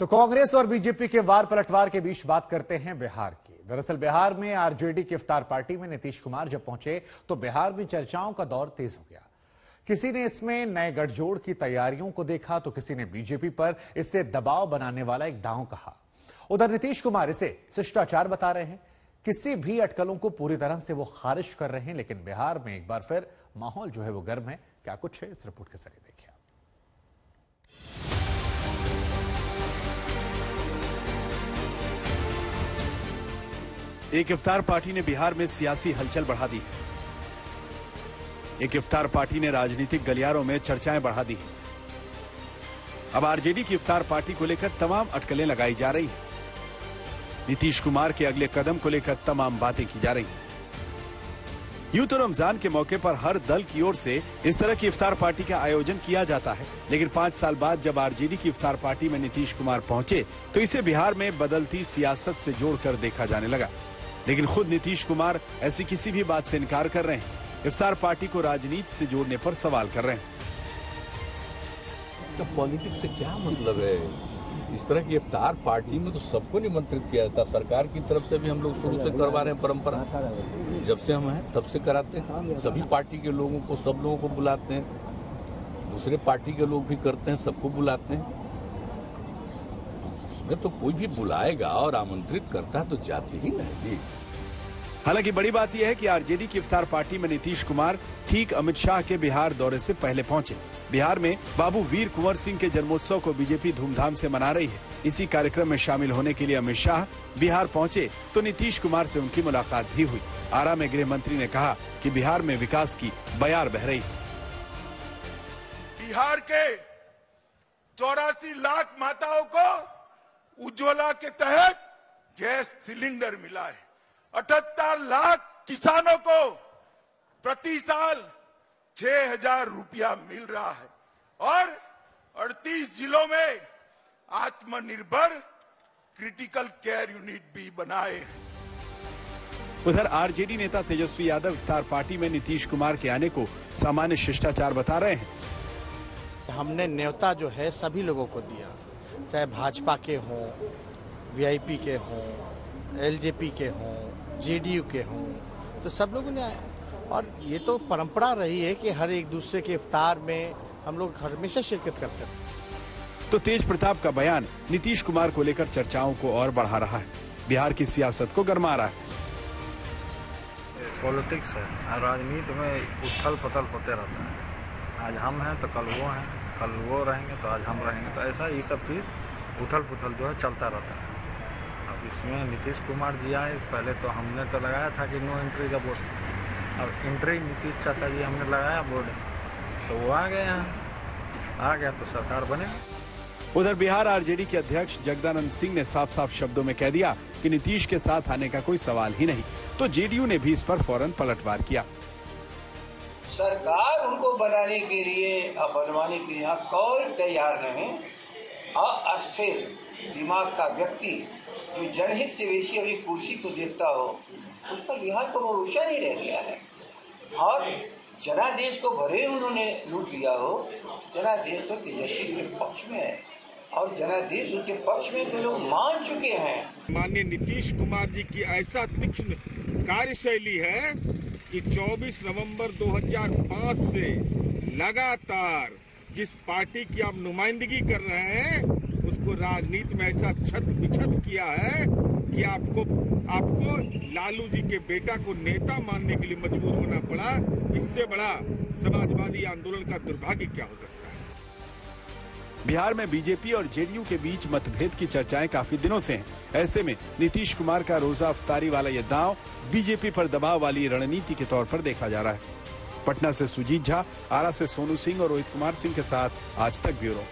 तो कांग्रेस और बीजेपी के वार पलटवार के बीच बात करते हैं बिहार की। दरअसल बिहार में आरजेडी की इफ्तार पार्टी में नीतीश कुमार जब पहुँचे तो बिहार में चर्चाओं का दौर तेज हो गया। किसी ने इसमें नए गठजोड़ की तैयारियों को देखा तो किसी ने बीजेपी पर इससे दबाव बनाने वाला एक दांव कहा। उधर नीतीश कुमार इसे शिष्टाचार बता रहे हैं। किसी भी अटकलों को पूरी तरह से वो खारिज कर रहे हैं, लेकिन बिहार में एक बार फिर माहौल जो है वो गर्म है। क्या कुछ है इस रिपोर्ट के ज़रिए देखिए एक इफ्तार पार्टी ने बिहार में सियासी हलचल बढ़ा दी। एक इफ्तार पार्टी ने राजनीतिक गलियारों में चर्चाएँ बढ़ा दी। अब आरजेडी की इफ्तार पार्टी को लेकर तमाम अटकलें लगाई जा रही हैं। नीतीश कुमार के अगले कदम को लेकर तमाम बातें की जा रही हैं। यूँ तो रमज़ान के मौके पर हर दल की ओर से इस तरह की इफ्तार पार्टी का आयोजन किया जाता है। लेकिन पाँच साल बाद जब आरजेडी की इफ्तार पार्टी में नीतीश कुमार पहुँचे तो इसे बिहार में बदलती सियासत से जोड़कर देखा जाने लगा। लेकिन खुद नीतीश कुमार ऐसी किसी भी बात से इनकार कर रहे हैं। इफ्तार पार्टी को राजनीति से जोड़ने पर सवाल कर रहे हैं। इसका पॉलिटिक्स से क्या मतलब है? इस तरह की इफ्तार पार्टी में तो सबको निमंत्रित किया जाता सरकार की तरफ़ से भी हम लोग शुरू से करवा रहे हैं परंपरा। जब से हम हैं, तब से कराते हैं। सभी पार्टी के लोगों को, सब लोगों को बुलाते हैं। दूसरे पार्टी के लोग भी करते हैं, सबको बुलाते हैं। उसमें तो कोई भी बुलाएगा और आमंत्रित करता तो जाती ही रहेगी हालाँकि बड़ी बात यह है कि आरजेडी की इफ्तार पार्टी में नीतीश कुमार ठीक अमित शाह के बिहार दौरे से पहले पहुँचे। बिहार में बाबू वीर कुंवर सिंह के जन्मोत्सव को बीजेपी धूमधाम से मना रही है। इसी कार्यक्रम में शामिल होने के लिए अमित शाह बिहार पहुँचे तो नीतीश कुमार से उनकी मुलाकात भी हुई। आरा में गृह मंत्री ने कहा कि बिहार में विकास की बयार बह रही बिहार के चौरासी लाख माताओं को उज्ज्वला के तहत गैस सिलेंडर मिला है। अठहत्तर लाख किसानों को प्रति साल छह हज़ार रुपया मिल रहा है और 38 जिलों में आत्मनिर्भर क्रिटिकल केयर यूनिट भी बनाए हैं। उधर आरजेडी नेता तेजस्वी यादव इफ्तार पार्टी में नीतीश कुमार के आने को सामान्य शिष्टाचार बता रहे हैं। हमने न्योता जो है सभी लोगों को दिया। चाहे भाजपा के हों वीआईपी के हों एलजेपी के हों जेडीयू के हों तो सब लोगों ने और ये तो परंपरा रही है कि हर एक दूसरे के इफ्तार में हम लोग हमेशा शिरकत करते हैं। तो तेज प्रताप का बयान नीतीश कुमार को लेकर चर्चाओं को और बढ़ा रहा है। बिहार की सियासत को गरमा रहा है। पॉलिटिक्स है राजनीति में उथल पथल होते रहता है। आज हम हैं तो कल वो हैं। कल वो रहेंगे तो आज हम रहेंगे। तो ऐसा ये सब चीज़ उथल पुथल जो है चलता रहता है। अब इसमें नीतीश कुमार जी आए, पहले तो हमने तो लगाया था कि नो एंट्री का बोर्ड। अब एंट्री नीतीश चाचा जी हमने लगाया बोर्ड। तो वो आ गए यहाँ। आ गया तो सरकार बने। उधर बिहार आरजेडी के अध्यक्ष जगदानंद सिंह ने साफ़ साफ़ शब्दों में कह दिया कि नीतीश के साथ आने का कोई सवाल ही नहीं। तो जेडीयू ने भी इस पर फ़ौरन पलटवार किया। सरकार उनको बनाने के लिए और बनवाने के लिए यहाँ कोई तैयार नहीं। अस्थिर दिमाग का व्यक्ति जो जनहित से बेसी अपनी कुर्सी को देखता हो, उस पर बिहार को भरोसा नहीं रह गया है। और जनादेश को भरे उन्होंने लूट लिया हो, जनादेश तो तेजस्वी के पक्ष में है। और जनादेश उनके पक्ष में तो लोग मान चुके हैं। माननीय नीतीश कुमार जी की ऐसा तीक्ष्ण कार्यशैली है कि 24 नवंबर 2005 से लगातार जिस पार्टी की आप नुमाइंदगी कर रहे हैं, उसको राजनीति में ऐसा छत बिछत किया है कि आपको आपको लालू जी के बेटा को नेता मानने के लिए मजबूर होना पड़ा। इससे बड़ा समाजवादी आंदोलन का दुर्भाग्य क्या हो सकता है? बिहार में बीजेपी और जेडीयू के बीच मतभेद की चर्चाएँ काफ़ी दिनों से हैं। ऐसे में नीतीश कुमार का रोजा अफ्तारी वाला यह दांव बीजेपी पर दबाव वाली रणनीति के तौर पर देखा जा रहा है। पटना से सुजीत झा, आरा से सोनू सिंह और रोहित कुमार सिंह के साथ आज तक ब्यूरो।